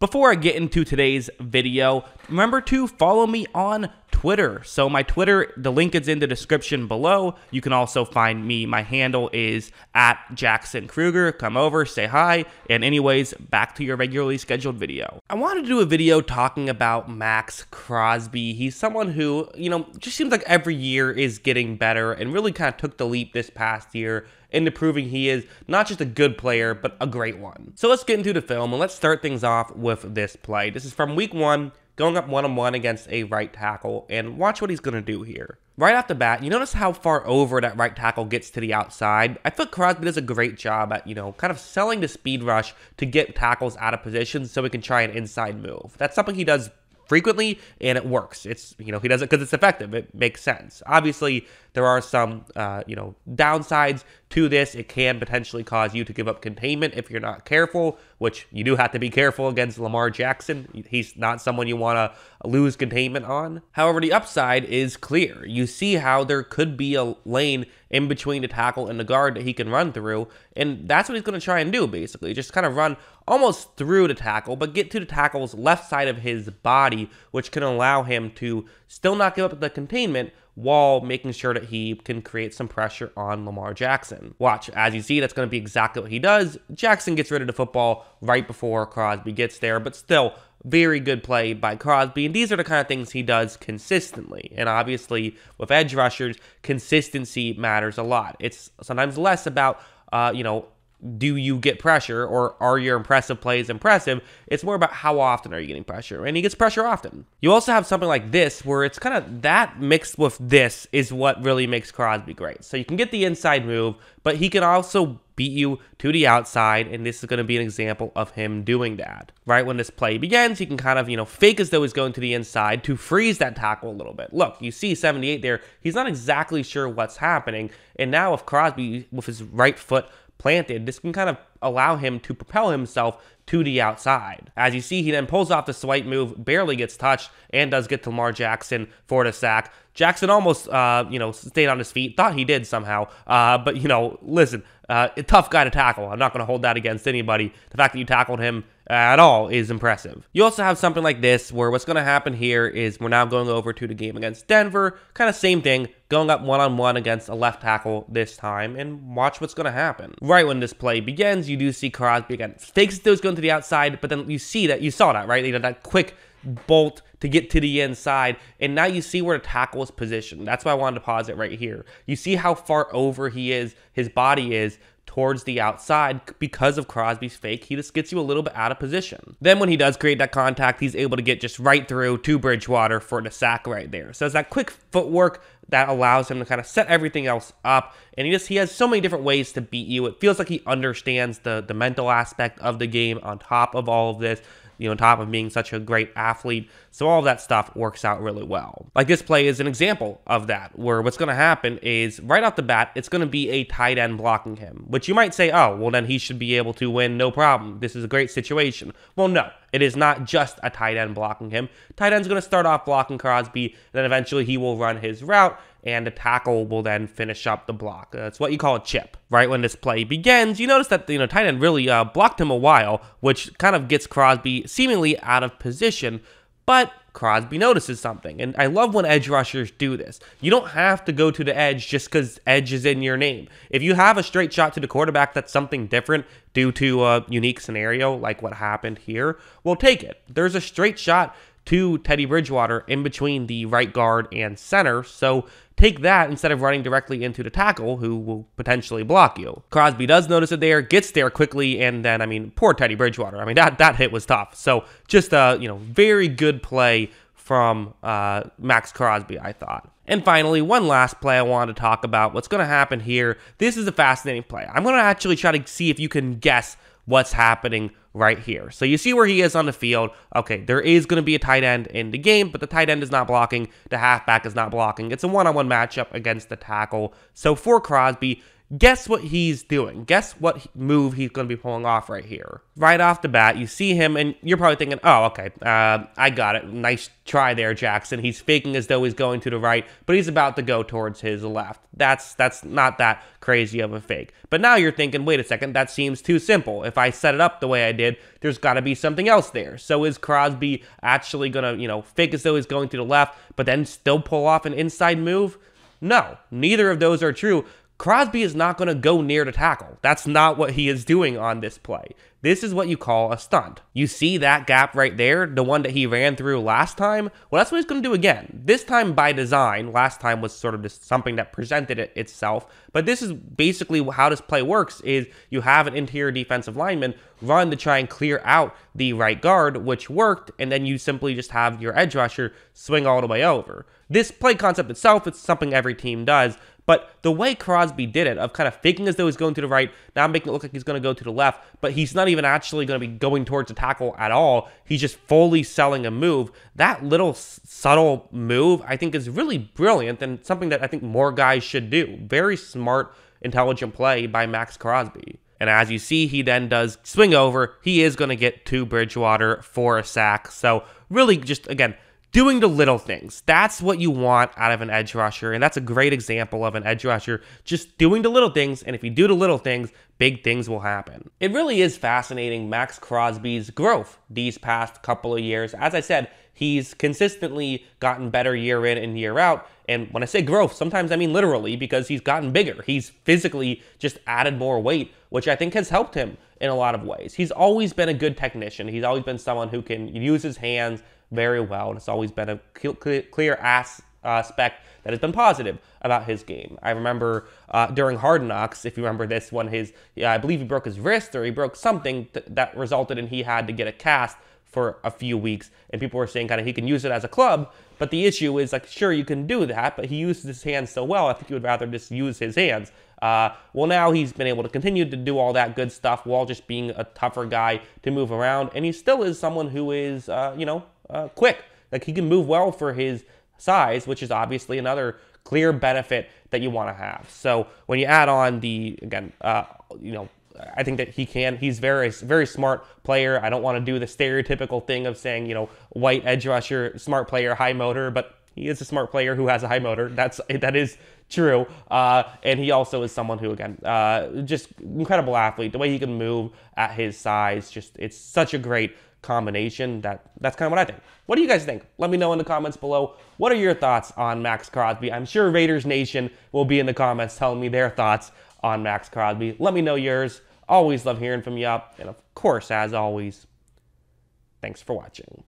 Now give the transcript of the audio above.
Before I get into today's video, remember to follow me on Twitter. So my Twitter, the link is in the description below. You can also find me. My handle is at Jackson Krueger. Come over, say hi. And anyways, back to your regularly scheduled video. I wanted to do a video talking about Maxx Crosby. He's someone who, you know, just seems like every year is getting better and really kind of took the leap this past year into proving he is not just a good player, but a great one. So let's get into the film and let's start things off with this play. This is from week one, going up one on one against a right tackle, and watch what he's going to do here. Right off the bat, you notice how far over that right tackle gets to the outside. I feel Crosby does a great job at, you know, kind of selling the speed rush to get tackles out of position so he can try an inside move. That's something he does frequently and it works. It's, you know, he does it because it's effective. It makes sense. Obviously, there are some, uh, you know, downsides to this. It can potentially cause you to give up containment if you're not careful, which you do have to be careful against Lamar Jackson. He's not someone you want to lose containment on. However, the upside is clear. You see how there could be a lane in between the tackle and the guard that he can run through, and that's what he's going to try and do, basically. Just kind of run almost through the tackle, but get to the tackle's left side of his body, which can allow him to still not give up the containment, while making sure that he can create some pressure on Lamar Jackson. Watch, as you see, that's going to be exactly what he does. Jackson gets rid of the football right before Crosby gets there, but still, very good play by Crosby. And these are the kind of things he does consistently. And obviously, with edge rushers, consistency matters a lot. It's sometimes less about, uh, you know, do you get pressure or are your impressive plays impressive? It's more about how often are you getting pressure. And he gets pressure often. You also have something like this where it's kind of that mixed with this is what really makes Crosby great. So you can get the inside move, but he can also beat you to the outside, and this is going to be an example of him doing that. Right when this play begins, he can kind of, you know, fake as though he's going to the inside to freeze that tackle a little bit. Look, you see 78 there, he's not exactly sure what's happening, and now if Crosby, with his right foot, planted, this can kind of allow him to propel himself to the outside. As you see, he then pulls off the swipe move, barely gets touched, and does get to Lamar Jackson for the sack. Jackson almost, uh, you know, stayed on his feet. Thought he did somehow. Uh, but, you know, listen, uh, a tough guy to tackle. I'm not going to hold that against anybody. The fact that you tackled him at all is impressive. You also have something like this where what's going to happen here is we're now going over to the game against Denver. Kind of same thing, going up one-on-one against a left tackle this time and watch what's going to happen. Right when this play begins, you do see Crosby again. Fakes those going to the outside, but then you see that, you saw that, right? You know, that quick bolt to get to the inside. And now you see where the tackle is positioned. That's why I wanted to pause it right here. You see how far over he is, his body is towards the outside because of Crosby's fake. He just gets you a little bit out of position. Then when he does create that contact, he's able to get just right through to Bridgewater for the sack right there. So it's that quick footwork that allows him to kind of set everything else up. And he just he has so many different ways to beat you. It feels like he understands the the mental aspect of the game on top of all of this you know, on top of being such a great athlete. So all of that stuff works out really well. Like this play is an example of that, where what's going to happen is right off the bat, it's going to be a tight end blocking him, which you might say, oh, well, then he should be able to win no problem. This is a great situation. Well, no, it is not just a tight end blocking him. Tight end's going to start off blocking Crosby, and then eventually he will run his route, and the tackle will then finish up the block. That's what you call a chip. Right when this play begins, you notice that you know tight end really uh, blocked him a while, which kind of gets Crosby seemingly out of position. But Crosby notices something. And I love when edge rushers do this. You don't have to go to the edge just because edge is in your name. If you have a straight shot to the quarterback that's something different due to a unique scenario like what happened here, well, take it. There's a straight shot to Teddy Bridgewater in between the right guard and center. So take that instead of running directly into the tackle who will potentially block you. Crosby does notice it there, gets there quickly, and then, I mean, poor Teddy Bridgewater. I mean, that, that hit was tough. So just a, you know, very good play from uh, Maxx Crosby, I thought. And finally, one last play I wanted to talk about. What's going to happen here? This is a fascinating play. I'm going to actually try to see if you can guess what's happening right here. So you see where he is on the field. Okay, there is going to be a tight end in the game, but the tight end is not blocking. The halfback is not blocking. It's a one-on-one matchup against the tackle. So for Crosby, Guess what he's doing? Guess what move he's going to be pulling off right here? Right off the bat, you see him, and you're probably thinking, oh, okay, uh, I got it. Nice try there, Jackson. He's faking as though he's going to the right, but he's about to go towards his left. That's that's not that crazy of a fake. But now you're thinking, wait a second, that seems too simple. If I set it up the way I did, there's got to be something else there. So is Crosby actually going to, you know, fake as though he's going to the left, but then still pull off an inside move? No, neither of those are true. Crosby is not going to go near to tackle. That's not what he is doing on this play. This is what you call a stunt. You see that gap right there, the one that he ran through last time? Well, that's what he's going to do again. This time by design. Last time was sort of just something that presented it itself. But this is basically how this play works is you have an interior defensive lineman run to try and clear out the right guard, which worked, and then you simply just have your edge rusher swing all the way over. This play concept itself, it's something every team does, but the way Crosby did it, of kind of faking as though he's going to the right, now making it look like he's going to go to the left, but he's not even actually going to be going towards the tackle at all. He's just fully selling a move. That little subtle move, I think, is really brilliant and something that I think more guys should do. Very smart, intelligent play by Maxx Crosby. And as you see, he then does swing over. He is going to get to Bridgewater for a sack. So, really, just again, doing the little things. That's what you want out of an edge rusher. And that's a great example of an edge rusher just doing the little things. And if you do the little things, big things will happen. It really is fascinating Maxx Crosby's growth these past couple of years. As I said, he's consistently gotten better year in and year out. And when I say growth, sometimes I mean literally because he's gotten bigger. He's physically just added more weight, which I think has helped him in a lot of ways. He's always been a good technician. He's always been someone who can use his hands very well. And it's always been a clear ass aspect that has been positive about his game. I remember uh, during Hard Knocks, if you remember this one, his yeah, I believe he broke his wrist or he broke something th- that resulted in he had to get a cast for a few weeks, and people were saying kind of he can use it as a club. But the issue is like, sure, you can do that, but he uses his hands so well. I think he would rather just use his hands. Uh, well, now he's been able to continue to do all that good stuff while just being a tougher guy to move around, and he still is someone who is, uh, you know, uh, quick. Like he can move well for his size, which is obviously another clear benefit that you want to have. So when you add on the again, uh, you know, I think that he can. He's very very smart player. I don't want to do the stereotypical thing of saying you know white edge rusher, smart player, high motor, but he is a smart player who has a high motor. That's that is true. Uh, and he also is someone who, again, uh, just incredible athlete. The way he can move at his size, just it's such a great combination. That that's kind of what I think. What do you guys think? Let me know in the comments below. What are your thoughts on Maxx Crosby? I'm sure Raiders Nation will be in the comments telling me their thoughts on Maxx Crosby. Let me know yours. Always love hearing from you. And of course, as always, thanks for watching.